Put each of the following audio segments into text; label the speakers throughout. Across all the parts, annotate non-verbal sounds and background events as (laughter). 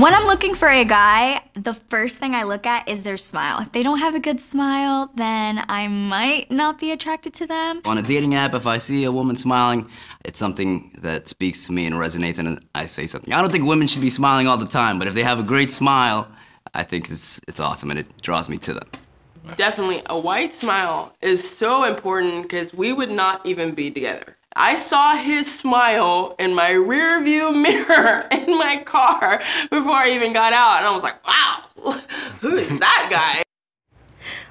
Speaker 1: When I'm looking for a guy, the first thing I look at is their smile. If they don't have a good smile, then I might not be attracted to them.
Speaker 2: On a dating app, if I see a woman smiling, it's something that speaks to me and resonates, and I say something. I don't think women should be smiling all the time, but if they have a great smile, I think it's, it's awesome and it draws me to them.
Speaker 3: Definitely, a white smile is so important because we would not even be together. I saw his smile in my rear view (laughs) mirror in my car before I even got out, and I was like, wow, who is that guy?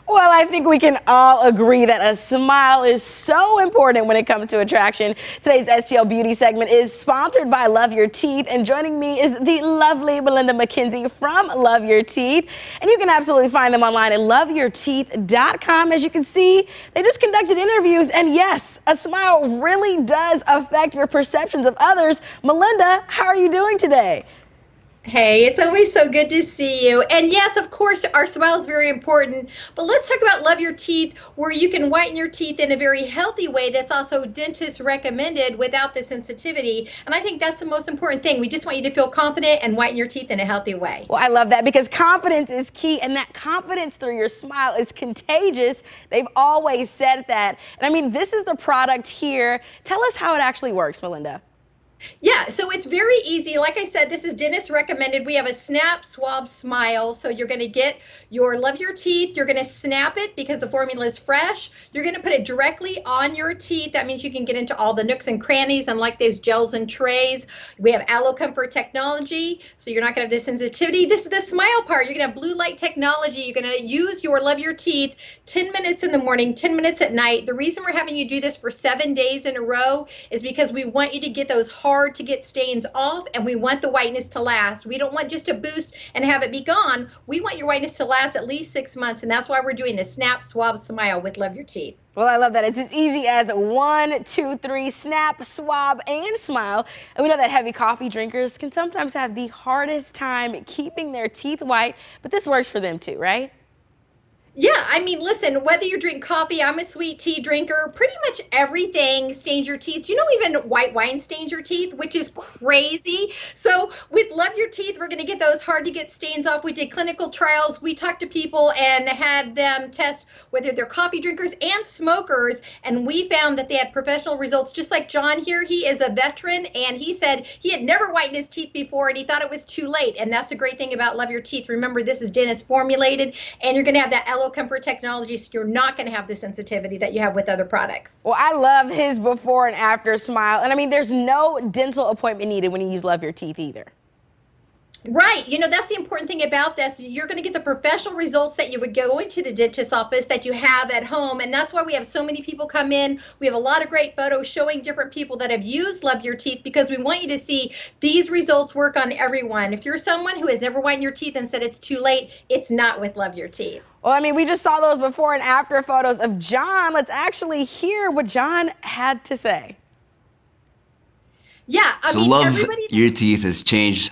Speaker 4: Well, I think we can all agree that a smile is so important when it comes to attraction. Today's STL Beauty segment is sponsored by Love Your Teeth, and joining me is the lovely Melinda McKenzie from Love Your Teeth. And you can absolutely find them online at loveyourteeth.com. As you can see, they just conducted interviews, and yes, a smile really does affect your perceptions of others. Melinda, how are you doing today?
Speaker 5: Hey, it's always so good to see you. And yes, of course, our smile is very important. But let's talk about Love Your Teeth, where you can whiten your teeth in a very healthy way that's also dentist recommended without the sensitivity. And I think that's the most important thing. We just want you to feel confident and whiten your teeth in a healthy way.
Speaker 4: Well, I love that because confidence is key, and that confidence through your smile is contagious. They've always said that. And I mean, this is the product here. Tell us how it actually works, Melinda.
Speaker 5: Yeah, so it's very easy. Like I said, this is dentist recommended. We have a snap, swab, smile. So you're going to get your love your teeth. You're going to snap it because the formula is fresh. You're going to put it directly on your teeth. That means you can get into all the nooks and crannies, unlike those gels and trays. We have Allo Comfort technology, so you're not going to have the sensitivity. This is the smile part. You're going to have blue light technology. You're going to use your love your teeth 10 minutes in the morning, 10 minutes at night. The reason we're having you do this for seven days in a row is because we want you to get those hard hard to get stains off and we want the whiteness to last. We don't want just a boost and have it be gone. We want your whiteness to last at least six months and that's why we're doing the snap, swab, smile with Love Your Teeth.
Speaker 4: Well, I love that. It's as easy as one, two, three, snap, swab, and smile. And we know that heavy coffee drinkers can sometimes have the hardest time keeping their teeth white, but this works for them too, right?
Speaker 5: Yeah, I mean, listen, whether you drink coffee, I'm a sweet tea drinker, pretty much everything stains your teeth. Do You know, even white wine stains your teeth, which is crazy. So, with Love Your Teeth, we're going to get those hard to get stains off. We did clinical trials. We talked to people and had them test whether they're coffee drinkers and smokers. And we found that they had professional results, just like John here. He is a veteran and he said he had never whitened his teeth before and he thought it was too late. And that's the great thing about Love Your Teeth. Remember, this is dentist formulated and you're going to have that Comfort technology, so you're not going to have the sensitivity that you have with other products.
Speaker 4: Well, I love his before and after smile. And I mean, there's no dental appointment needed when you use Love Your Teeth either.
Speaker 5: Right. You know, that's the important thing about this. You're going to get the professional results that you would go into the dentist's office that you have at home. And that's why we have so many people come in. We have a lot of great photos showing different people that have used Love Your Teeth because we want you to see these results work on everyone. If you're someone who has never whitened your teeth and said it's too late, it's not with Love Your Teeth.
Speaker 4: Well, I mean, we just saw those before and after photos of John. Let's actually hear what John had to say.
Speaker 5: Yeah, I
Speaker 2: so
Speaker 5: mean,
Speaker 2: love
Speaker 5: everybody.
Speaker 2: your teeth has changed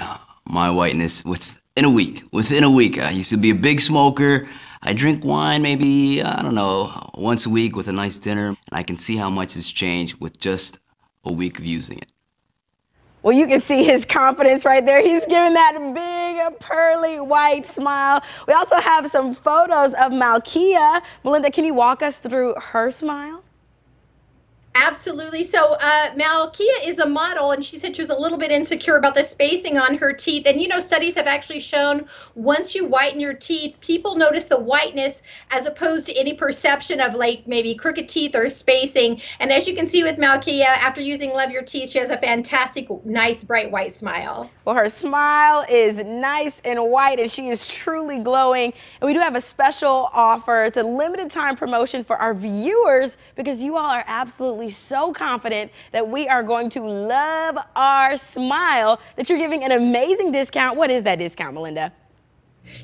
Speaker 2: my whiteness within a week. Within a week, I used to be a big smoker. I drink wine maybe, I don't know, once a week with a nice dinner, and I can see how much has changed with just a week of using it.
Speaker 4: Well, you can see his confidence right there. He's giving that big, uh, pearly white smile. We also have some photos of Malkia. Melinda, can you walk us through her smile?
Speaker 5: Absolutely. So, uh, Malkia is a model, and she said she was a little bit insecure about the spacing on her teeth. And you know, studies have actually shown once you whiten your teeth, people notice the whiteness as opposed to any perception of like maybe crooked teeth or spacing. And as you can see with Malkia, after using Love Your Teeth, she has a fantastic, nice, bright white smile.
Speaker 4: Well, her smile is nice and white, and she is truly glowing. And we do have a special offer. It's a limited time promotion for our viewers because you all are absolutely so confident that we are going to love our smile, that you're giving an amazing discount. What is that discount, Melinda?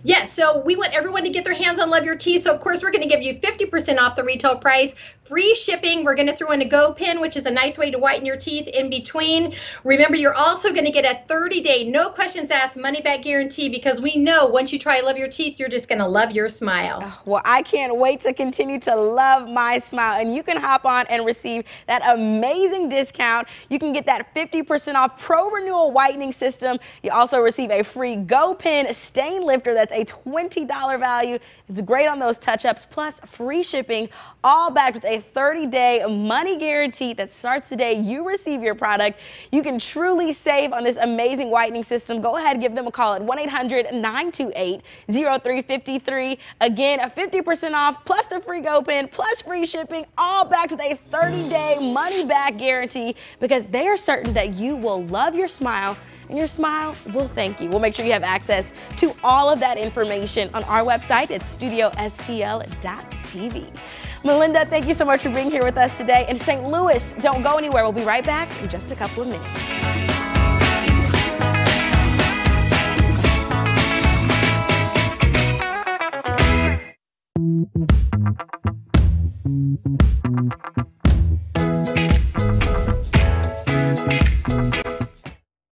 Speaker 5: Yes, so we want everyone to get their hands on Love Your Teeth. So, of course, we're going to give you 50% off the retail price, free shipping. We're going to throw in a Go Pen, which is a nice way to whiten your teeth in between. Remember, you're also going to get a 30 day, no questions asked, money back guarantee because we know once you try Love Your Teeth, you're just going to love your smile.
Speaker 4: Ah, well, I can't wait to continue to love my smile. And you can hop on and receive that amazing discount. You can get that 50% off Pro Renewal Whitening System. You also receive a free Go Pen Stain Lifter that's a $20 value. It's great on those touch ups, plus free shipping, all backed with a 30 day money guarantee that starts the day you receive your product. You can truly save on this amazing whitening system. Go ahead, and give them a call at 1 800 928 0353. Again, a 50% off, plus the free Go Pen, plus free shipping, all backed with a 30 day money back guarantee because they are certain that you will love your smile and your smile will thank you. We'll make sure you have access to all of that information on our website at studiostl.tv. Melinda, thank you so much for being here with us today. And St. Louis, don't go anywhere. We'll be right back in just a couple of minutes.